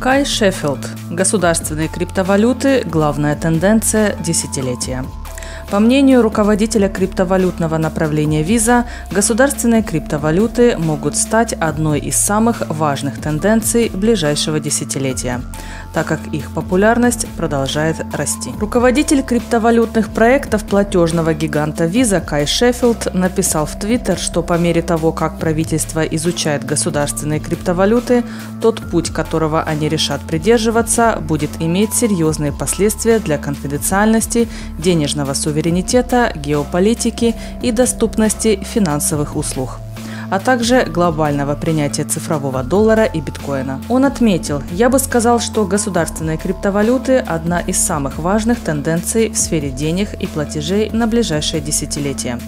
Кай Шеффилд. Государственные криптовалюты – главная тенденция десятилетия. По мнению руководителя криптовалютного направления Visa, государственные криптовалюты могут стать одной из самых важных тенденций ближайшего десятилетия, так как их популярность продолжает расти. Руководитель криптовалютных проектов платежного гиганта Visa Кай Шеффилд написал в Твиттер, что по мере того, как правительство изучает государственные криптовалюты, тот путь, которого они решат придерживаться, будет иметь серьезные последствия для конфиденциальности, денежного суверенитета суверенитета, геополитики и доступности финансовых услуг а также глобального принятия цифрового доллара и биткоина. Он отметил, я бы сказал, что государственные криптовалюты – одна из самых важных тенденций в сфере денег и платежей на ближайшее десятилетие.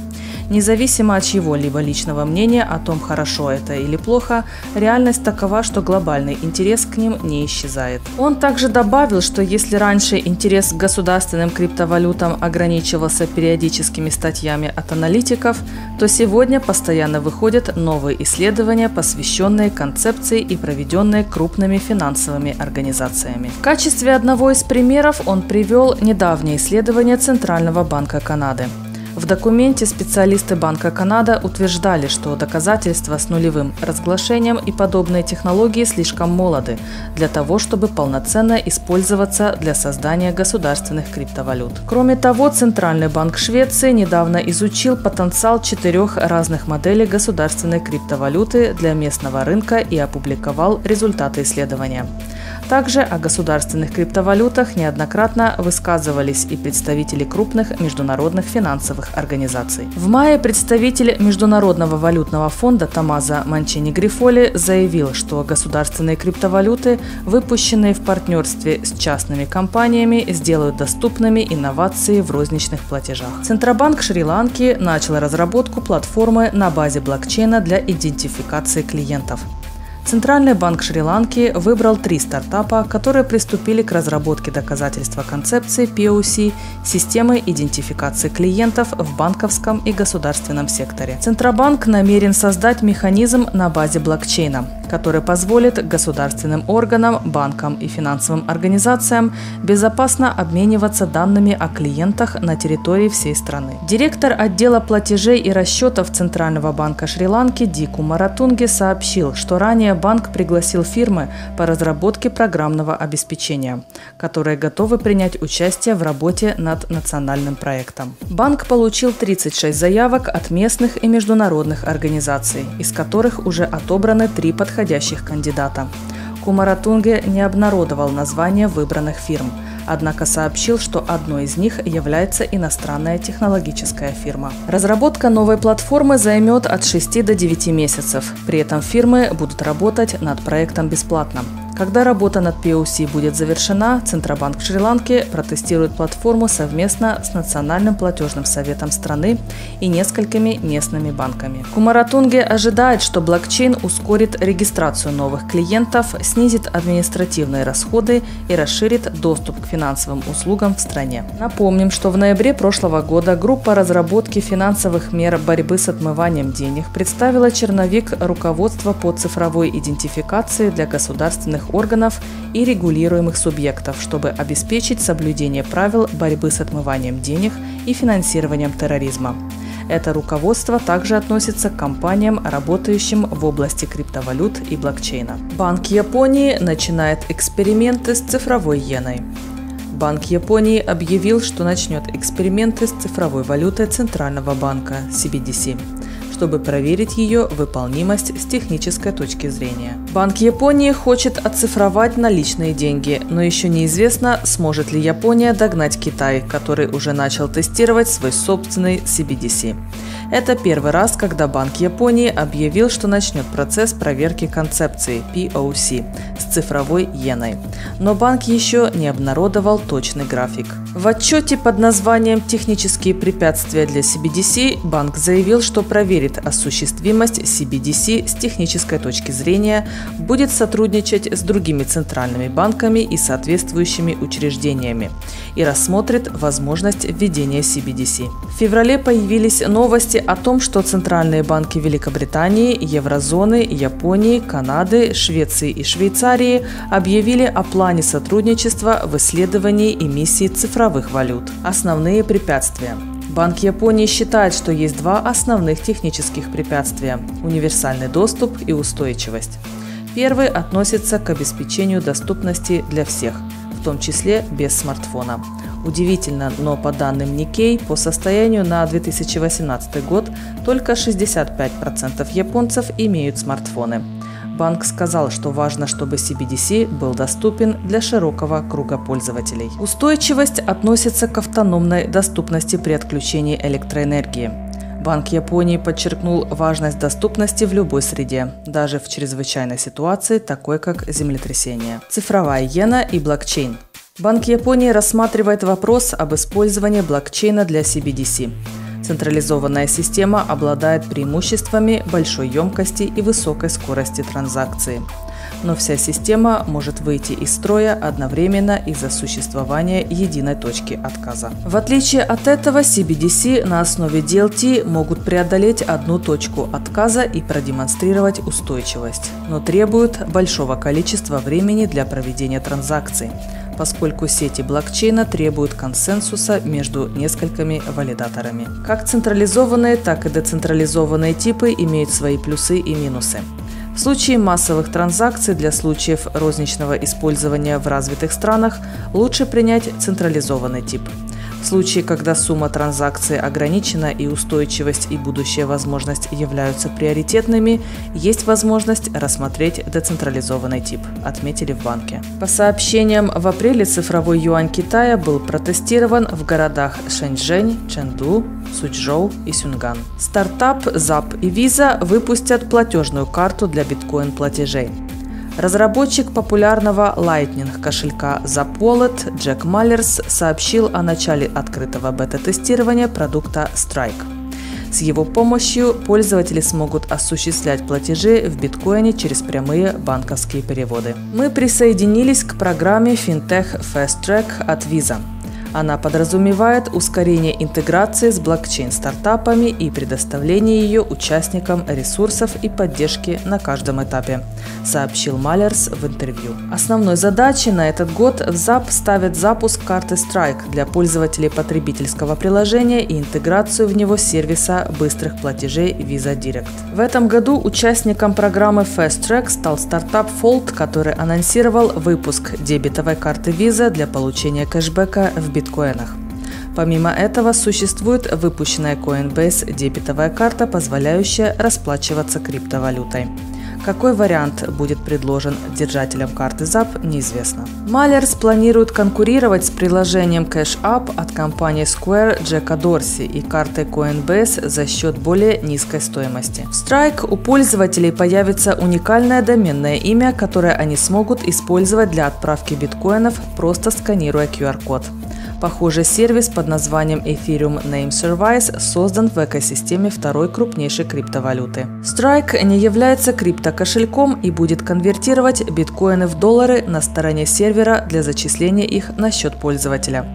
Независимо от чьего-либо личного мнения о том, хорошо это или плохо, реальность такова, что глобальный интерес к ним не исчезает. Он также добавил, что если раньше интерес к государственным криптовалютам ограничивался периодическими статьями от аналитиков, то сегодня постоянно выходят новые исследования, посвященные концепции и проведенные крупными финансовыми организациями. В качестве одного из примеров он привел недавнее исследование Центрального банка Канады. В документе специалисты Банка Канада утверждали, что доказательства с нулевым разглашением и подобные технологии слишком молоды для того, чтобы полноценно использоваться для создания государственных криптовалют. Кроме того, Центральный банк Швеции недавно изучил потенциал четырех разных моделей государственной криптовалюты для местного рынка и опубликовал результаты исследования. Также о государственных криптовалютах неоднократно высказывались и представители крупных международных финансовых организаций. В мае представитель Международного валютного фонда Тамаза Манчини Грифоли заявил, что государственные криптовалюты, выпущенные в партнерстве с частными компаниями, сделают доступными инновации в розничных платежах. Центробанк Шри-Ланки начал разработку платформы на базе блокчейна для идентификации клиентов. Центральный банк Шри-Ланки выбрал три стартапа, которые приступили к разработке доказательства концепции POC – системы идентификации клиентов в банковском и государственном секторе. Центробанк намерен создать механизм на базе блокчейна, который позволит государственным органам, банкам и финансовым организациям безопасно обмениваться данными о клиентах на территории всей страны. Директор отдела платежей и расчетов Центрального банка Шри-Ланки Дику Маратунги сообщил, что ранее банк пригласил фирмы по разработке программного обеспечения, которые готовы принять участие в работе над национальным проектом. Банк получил 36 заявок от местных и международных организаций, из которых уже отобраны три подходящих подходящих кандидата. Кумаратунге не обнародовал название выбранных фирм, однако сообщил, что одной из них является иностранная технологическая фирма. Разработка новой платформы займет от 6 до 9 месяцев. При этом фирмы будут работать над проектом бесплатно. Когда работа над POC будет завершена, Центробанк Шри-Ланки протестирует платформу совместно с Национальным платежным советом страны и несколькими местными банками. Кумаратунге ожидает, что блокчейн ускорит регистрацию новых клиентов, снизит административные расходы и расширит доступ к финансовым услугам в стране. Напомним, что в ноябре прошлого года группа разработки финансовых мер борьбы с отмыванием денег представила черновик руководства по цифровой идентификации для государственных органов и регулируемых субъектов, чтобы обеспечить соблюдение правил борьбы с отмыванием денег и финансированием терроризма. Это руководство также относится к компаниям, работающим в области криптовалют и блокчейна. Банк Японии начинает эксперименты с цифровой иеной. Банк Японии объявил, что начнет эксперименты с цифровой валютой Центрального банка CBDC чтобы проверить ее выполнимость с технической точки зрения. Банк Японии хочет оцифровать наличные деньги, но еще неизвестно, сможет ли Япония догнать Китай, который уже начал тестировать свой собственный CBDC. Это первый раз, когда Банк Японии объявил, что начнет процесс проверки концепции POC с цифровой иеной. Но банк еще не обнародовал точный график. В отчете под названием «Технические препятствия для CBDC» банк заявил, что проверит осуществимость CBDC с технической точки зрения, будет сотрудничать с другими центральными банками и соответствующими учреждениями и рассмотрит возможность введения CBDC. В феврале появились новости о том, что центральные банки Великобритании, Еврозоны, Японии, Канады, Швеции и Швейцарии объявили о плане сотрудничества в исследовании эмиссии цифровых валют. Основные препятствия. Банк Японии считает, что есть два основных технических препятствия – универсальный доступ и устойчивость. Первый относится к обеспечению доступности для всех, в том числе без смартфона. Удивительно, но по данным Nikkei, по состоянию на 2018 год только 65% японцев имеют смартфоны. Банк сказал, что важно, чтобы CBDC был доступен для широкого круга пользователей. Устойчивость относится к автономной доступности при отключении электроэнергии. Банк Японии подчеркнул важность доступности в любой среде, даже в чрезвычайной ситуации, такой как землетрясение. Цифровая иена и блокчейн – Банк Японии рассматривает вопрос об использовании блокчейна для CBDC. Централизованная система обладает преимуществами большой емкости и высокой скорости транзакции. Но вся система может выйти из строя одновременно из-за существования единой точки отказа. В отличие от этого, CBDC на основе DLT могут преодолеть одну точку отказа и продемонстрировать устойчивость, но требуют большого количества времени для проведения транзакций поскольку сети блокчейна требуют консенсуса между несколькими валидаторами. Как централизованные, так и децентрализованные типы имеют свои плюсы и минусы. В случае массовых транзакций для случаев розничного использования в развитых странах лучше принять централизованный тип – в случае, когда сумма транзакций ограничена и устойчивость и будущая возможность являются приоритетными, есть возможность рассмотреть децентрализованный тип, отметили в банке. По сообщениям, в апреле цифровой юань Китая был протестирован в городах Шэньчжэнь, Чэнду, Сучжоу и Сюнган. Стартап, ZAP и Visa выпустят платежную карту для биткоин-платежей. Разработчик популярного Lightning кошелька Zapwallet Джек Маллерс сообщил о начале открытого бета-тестирования продукта Strike. С его помощью пользователи смогут осуществлять платежи в биткоине через прямые банковские переводы. Мы присоединились к программе FinTech Fast Track от Visa – она подразумевает ускорение интеграции с блокчейн-стартапами и предоставление ее участникам ресурсов и поддержки на каждом этапе, сообщил Малерс в интервью. Основной задачей на этот год в ZAP ставит запуск карты Strike для пользователей потребительского приложения и интеграцию в него сервиса быстрых платежей Visa Direct. В этом году участником программы Fast Track стал стартап Fold, который анонсировал выпуск дебетовой карты Visa для получения кэшбэка в биткоин биткоинах. Помимо этого, существует выпущенная Coinbase дебетовая карта, позволяющая расплачиваться криптовалютой. Какой вариант будет предложен держателям карты ZAP, неизвестно. Малерс планирует конкурировать с приложением Cash App от компании Square Джека Дорси и картой Coinbase за счет более низкой стоимости. В Strike у пользователей появится уникальное доменное имя, которое они смогут использовать для отправки биткоинов, просто сканируя QR-код. Похожий сервис под названием Ethereum Name Service создан в экосистеме второй крупнейшей криптовалюты. Strike не является криптокошельком и будет конвертировать биткоины в доллары на стороне сервера для зачисления их на счет пользователя.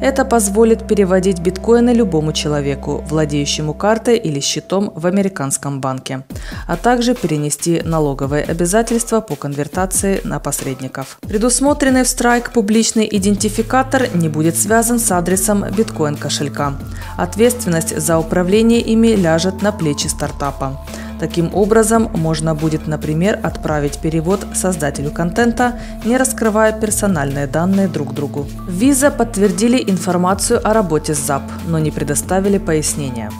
Это позволит переводить биткоины любому человеку, владеющему картой или счетом в американском банке, а также перенести налоговые обязательства по конвертации на посредников. Предусмотренный в Strike публичный идентификатор не будет связан с адресом биткоин-кошелька. Ответственность за управление ими ляжет на плечи стартапа. Таким образом, можно будет, например, отправить перевод создателю контента, не раскрывая персональные данные друг другу. Visa подтвердили информацию о работе с ZAP, но не предоставили пояснения.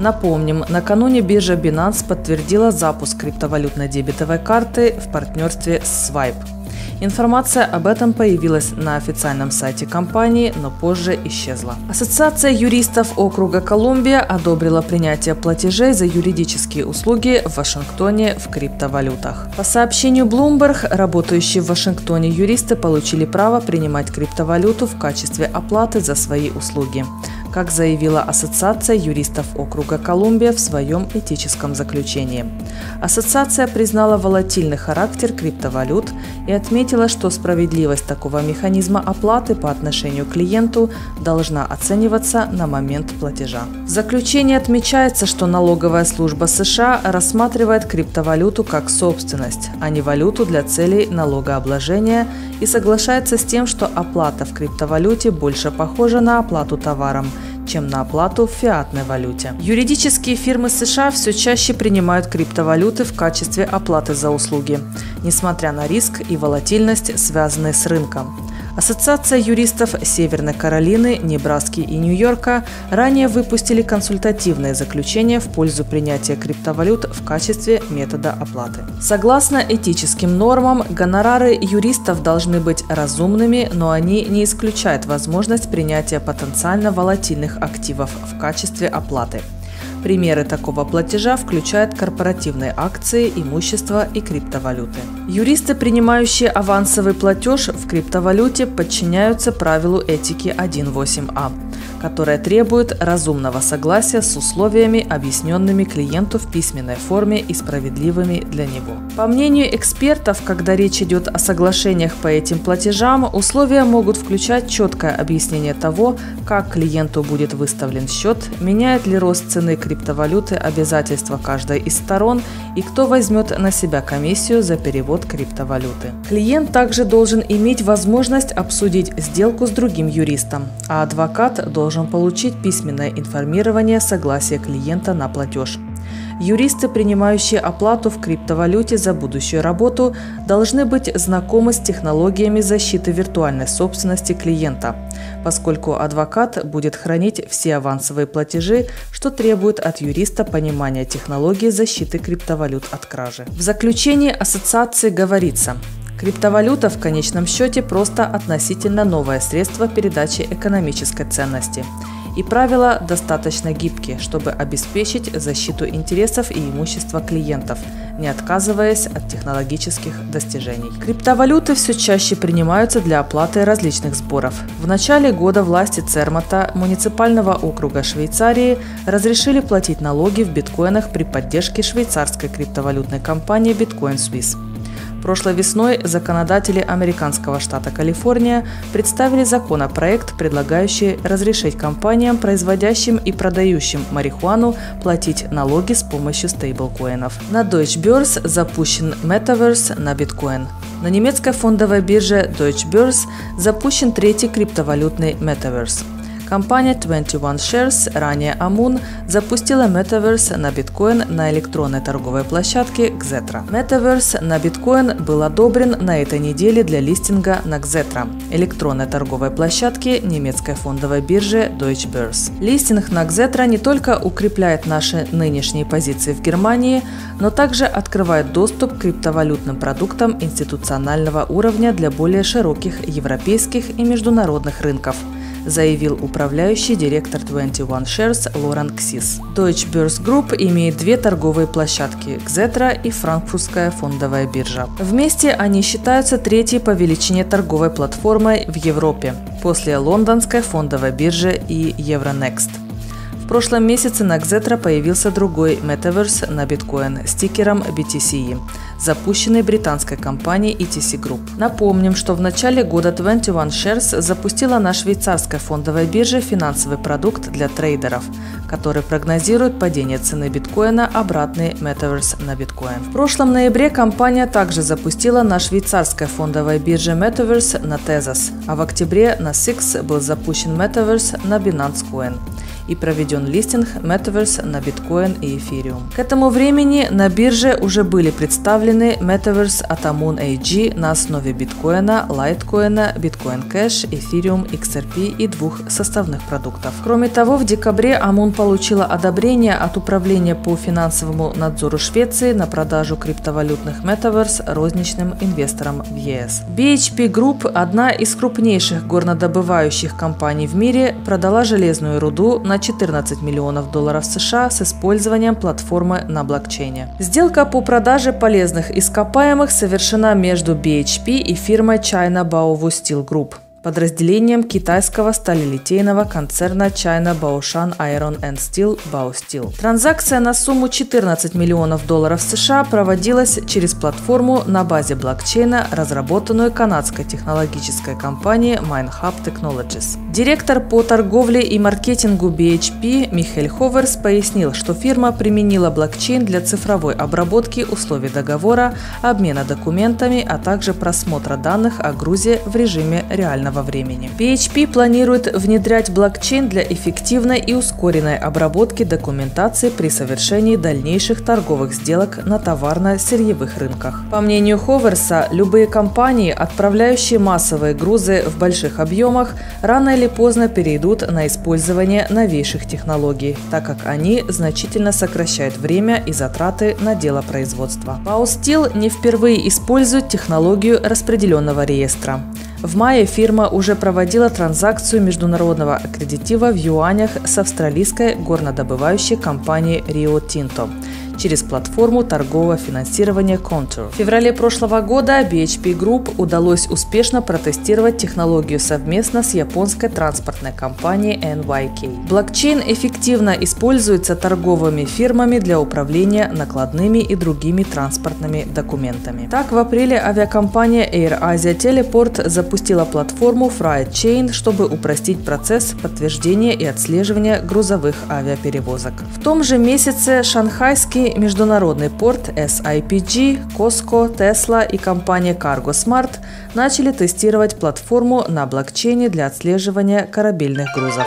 Напомним, накануне биржа Binance подтвердила запуск криптовалютной дебетовой карты в партнерстве с Swipe. Информация об этом появилась на официальном сайте компании, но позже исчезла. Ассоциация юристов округа Колумбия одобрила принятие платежей за юридические услуги в Вашингтоне в криптовалютах. По сообщению Bloomberg, работающие в Вашингтоне юристы получили право принимать криптовалюту в качестве оплаты за свои услуги как заявила Ассоциация юристов округа Колумбия в своем этическом заключении. Ассоциация признала волатильный характер криптовалют и отметила, что справедливость такого механизма оплаты по отношению к клиенту должна оцениваться на момент платежа. В заключении отмечается, что налоговая служба США рассматривает криптовалюту как собственность, а не валюту для целей налогообложения и соглашается с тем, что оплата в криптовалюте больше похожа на оплату товаром – чем на оплату в фиатной валюте. Юридические фирмы США все чаще принимают криптовалюты в качестве оплаты за услуги, несмотря на риск и волатильность, связанные с рынком. Ассоциация юристов Северной Каролины, Небраски и Нью-Йорка ранее выпустили консультативное заключение в пользу принятия криптовалют в качестве метода оплаты. Согласно этическим нормам, гонорары юристов должны быть разумными, но они не исключают возможность принятия потенциально волатильных активов в качестве оплаты. Примеры такого платежа включают корпоративные акции, имущество и криптовалюты. Юристы, принимающие авансовый платеж в криптовалюте, подчиняются правилу этики 1.8а которая требует разумного согласия с условиями, объясненными клиенту в письменной форме и справедливыми для него. По мнению экспертов, когда речь идет о соглашениях по этим платежам, условия могут включать четкое объяснение того, как клиенту будет выставлен счет, меняет ли рост цены криптовалюты обязательства каждой из сторон и кто возьмет на себя комиссию за перевод криптовалюты. Клиент также должен иметь возможность обсудить сделку с другим юристом, а адвокат должен получить письменное информирование согласия клиента на платеж. Юристы, принимающие оплату в криптовалюте за будущую работу, должны быть знакомы с технологиями защиты виртуальной собственности клиента, поскольку адвокат будет хранить все авансовые платежи, что требует от юриста понимания технологии защиты криптовалют от кражи. В заключении ассоциации говорится, Криптовалюта в конечном счете просто относительно новое средство передачи экономической ценности. И правила достаточно гибкие, чтобы обеспечить защиту интересов и имущества клиентов, не отказываясь от технологических достижений. Криптовалюты все чаще принимаются для оплаты различных сборов. В начале года власти Цермата муниципального округа Швейцарии разрешили платить налоги в биткоинах при поддержке швейцарской криптовалютной компании Bitcoin Swiss. Прошлой весной законодатели американского штата Калифорния представили законопроект, предлагающий разрешить компаниям, производящим и продающим марихуану, платить налоги с помощью стейблкоинов. На Deutsche Börse запущен Metaverse на биткоин. На немецкой фондовой бирже Deutsche Börse запущен третий криптовалютный Metaverse. Компания 21 Shares, ранее Amun, запустила Metaverse на биткоин на электронной торговой площадке Xetra. Metaverse на биткоин был одобрен на этой неделе для листинга на Xetra, электронной торговой площадке немецкой фондовой биржи Deutsche Börse. Листинг на Xetra не только укрепляет наши нынешние позиции в Германии, но также открывает доступ к криптовалютным продуктам институционального уровня для более широких европейских и международных рынков – заявил управляющий директор 21 Shares Лоран Ксис. Deutsche Börse Group имеет две торговые площадки – Xetra и Франкфуртская фондовая биржа. Вместе они считаются третьей по величине торговой платформой в Европе после лондонской фондовой биржи и Euronext прошлом месяце на Xetra появился другой Metaverse на биткоин с тикером BTCE, запущенный британской компанией ETC Group. Напомним, что в начале года 21 Shares запустила на швейцарской фондовой бирже финансовый продукт для трейдеров, который прогнозирует падение цены биткоина обратный Metaverse на биткоин. В прошлом ноябре компания также запустила на швейцарской фондовой бирже Metaverse на Tezos, а в октябре на SIX был запущен Metaverse на Binance Coin. И проведен листинг Metaverse на биткоин и эфириум. К этому времени на бирже уже были представлены Metaverse от Amun AG на основе биткоина, лайткоина, биткоин кэш, эфириум, XRP и двух составных продуктов. Кроме того, в декабре Amun получила одобрение от Управления по финансовому надзору Швеции на продажу криптовалютных Metaverse розничным инвесторам в ЕС. BHP Group, одна из крупнейших горнодобывающих компаний в мире, продала железную руду на 14 миллионов долларов США с использованием платформы на блокчейне. Сделка по продаже полезных ископаемых совершена между BHP и фирмой China Baowu Steel Group подразделением китайского сталелитейного концерна China Baoshan Iron and Steel Baosteel. Транзакция на сумму 14 миллионов долларов США проводилась через платформу на базе блокчейна, разработанную канадской технологической компанией MineHub Technologies. Директор по торговле и маркетингу BHP Михель Ховерс пояснил, что фирма применила блокчейн для цифровой обработки условий договора, обмена документами, а также просмотра данных о грузе в режиме реального реального времени. PHP планирует внедрять блокчейн для эффективной и ускоренной обработки документации при совершении дальнейших торговых сделок на товарно-сырьевых рынках. По мнению Ховерса, любые компании, отправляющие массовые грузы в больших объемах, рано или поздно перейдут на использование новейших технологий, так как они значительно сокращают время и затраты на дело производства. Bausteel не впервые использует технологию распределенного реестра. В мае фирма уже проводила транзакцию международного аккредитива в юанях с австралийской горнодобывающей компанией Rio Tinto через платформу торгового финансирования Contour. В феврале прошлого года BHP Group удалось успешно протестировать технологию совместно с японской транспортной компанией NYK. Блокчейн эффективно используется торговыми фирмами для управления накладными и другими транспортными документами. Так, в апреле авиакомпания Air Asia Teleport запустила платформу Freight Chain, чтобы упростить процесс подтверждения и отслеживания грузовых авиаперевозок. В том же месяце шанхайский международный порт SIPG, Costco, Tesla и компания Cargo Smart начали тестировать платформу на блокчейне для отслеживания корабельных грузов.